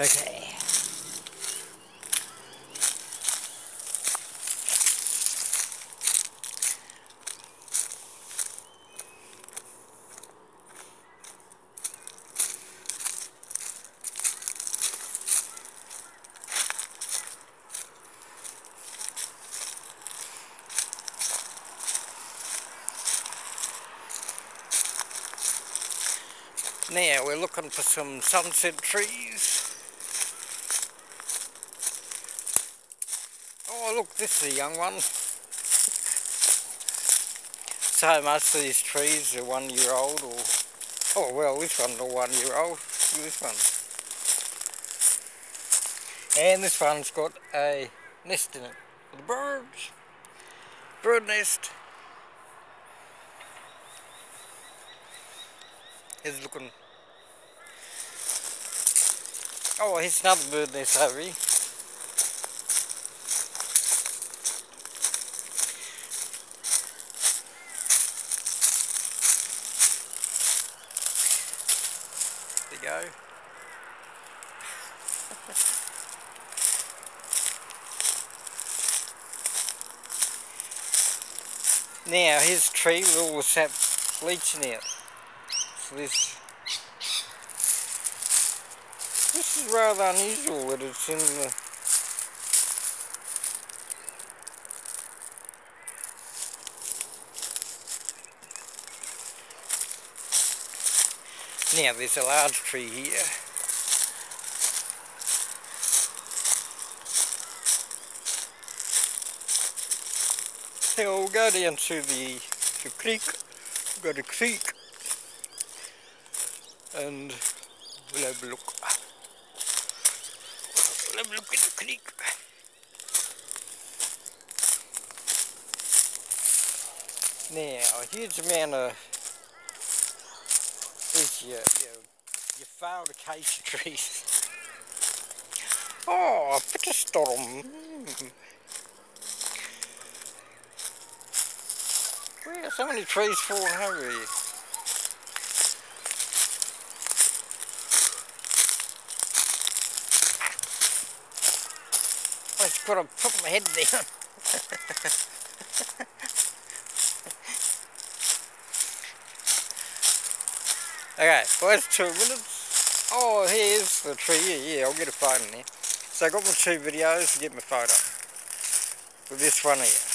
Okay. Now we're looking for some sunset trees. Oh look, this is a young one. So most of these trees are one year old or... Oh well, this one's not one year old. Look at this one. And this one's got a nest in it. The birds. Bird nest. He's looking. Oh, here's another bird nest over here. Go. now, his tree with all sap leaching out this this is rather unusual that it's in the Now there's a large tree here. So we'll go down to the, the creek, we've got a creek and we'll have a look. We'll have a look in the creek. Now, a huge amount of these your, your, your failed acacia trees. Oh, a bit of storm. Mm. Where so many trees falling over here? I just gotta put my head down. okay, that's two minutes. Oh, here's the tree. Yeah, yeah, I'll get a photo in there. So I got my two videos to get my photo. With this one here.